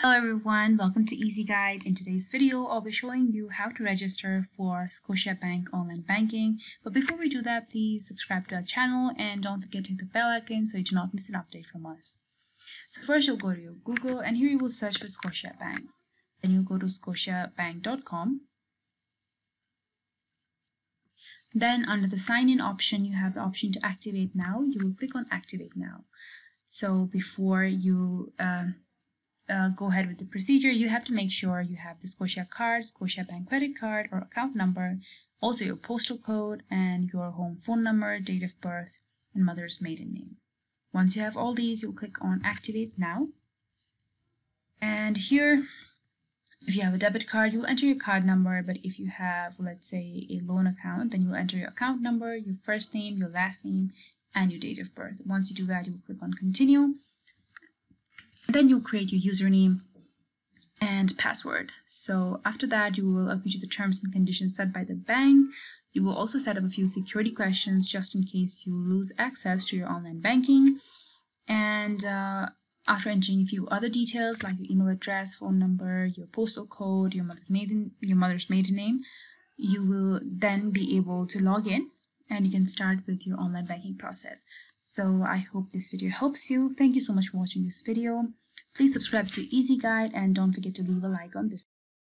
Hello everyone, welcome to Easy Guide. In today's video, I'll be showing you how to register for Scotiabank online banking. But before we do that, please subscribe to our channel and don't forget to hit the bell icon so you do not miss an update from us. So first you'll go to your Google and here you will search for Scotiabank. Then you'll go to scotiabank.com. Then under the sign in option, you have the option to activate now. You will click on activate now. So before you uh, uh, go ahead with the procedure, you have to make sure you have the Scotia card, Scotiabank credit card or account number, also your postal code and your home phone number, date of birth, and mother's maiden name. Once you have all these, you'll click on activate now. And here, if you have a debit card, you'll enter your card number, but if you have, let's say, a loan account, then you'll enter your account number, your first name, your last name, and your date of birth. Once you do that, you will click on continue then you'll create your username and password. So after that, you will agree to the terms and conditions set by the bank. You will also set up a few security questions just in case you lose access to your online banking. And uh, after entering a few other details like your email address, phone number, your postal code, your mother's maiden, your mother's maiden name, you will then be able to log in and you can start with your online banking process. So I hope this video helps you. Thank you so much for watching this video. Please subscribe to Easy Guide and don't forget to leave a like on this.